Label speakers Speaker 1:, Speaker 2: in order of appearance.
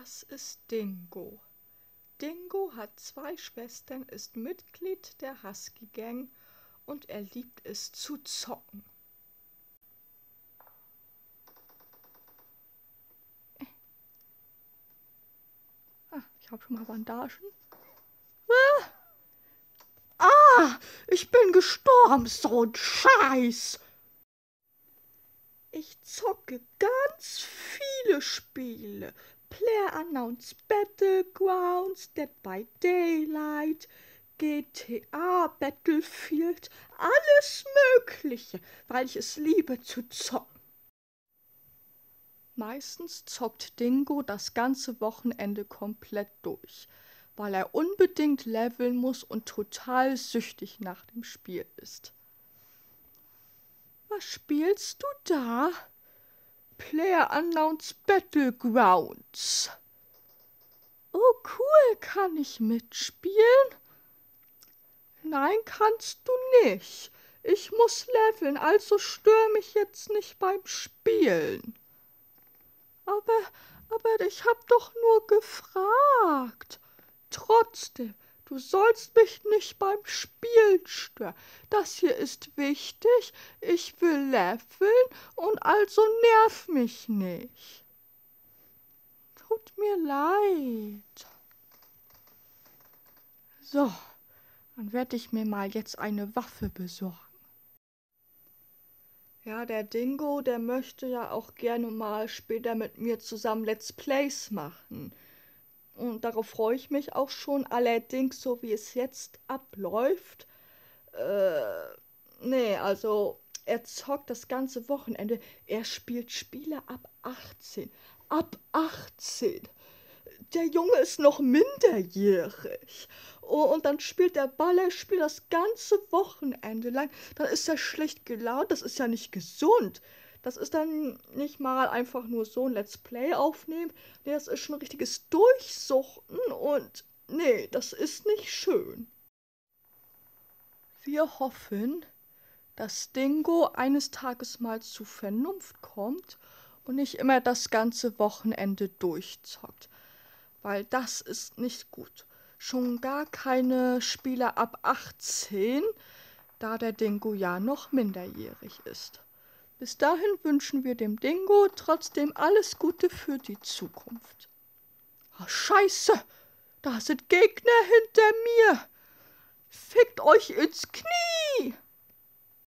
Speaker 1: Das ist Dingo. Dingo hat zwei Schwestern, ist Mitglied der Husky Gang und er liebt es zu zocken. Ah, ich habe schon mal Bandagen. Ah! ah, ich bin gestorben, so ein Scheiß. Ich zocke ganz viele Spiele. Player Unknowns Battlegrounds, Dead by Daylight, GTA, Battlefield, alles Mögliche, weil ich es liebe zu zocken. Meistens zockt Dingo das ganze Wochenende komplett durch, weil er unbedingt leveln muss und total süchtig nach dem Spiel ist. Was spielst du da? Player Unknowns Battlegrounds. Oh, cool, kann ich mitspielen? Nein, kannst du nicht. Ich muss leveln, also stör mich jetzt nicht beim Spielen. Aber, aber ich hab doch nur gefragt. Trotzdem, Du sollst mich nicht beim Spielen stören. Das hier ist wichtig. Ich will leveln und also nerv mich nicht. Tut mir leid. So, dann werde ich mir mal jetzt eine Waffe besorgen. Ja, der Dingo, der möchte ja auch gerne mal später mit mir zusammen Let's Plays machen. Und darauf freue ich mich auch schon. Allerdings, so wie es jetzt abläuft, äh, nee, also er zockt das ganze Wochenende. Er spielt Spiele ab 18. Ab 18. Der Junge ist noch minderjährig. Und dann spielt der Baller, spielt das ganze Wochenende lang. Dann ist er schlecht gelaunt. Das ist ja nicht gesund. Das ist dann nicht mal einfach nur so ein Let's Play aufnehmen. Nee, das ist schon ein richtiges Durchsuchten und nee, das ist nicht schön. Wir hoffen, dass Dingo eines Tages mal zu Vernunft kommt und nicht immer das ganze Wochenende durchzockt. Weil das ist nicht gut. Schon gar keine Spieler ab 18, da der Dingo ja noch minderjährig ist. Bis dahin wünschen wir dem Dingo trotzdem alles Gute für die Zukunft. Oh, Scheiße, da sind Gegner hinter mir. Fickt euch ins Knie!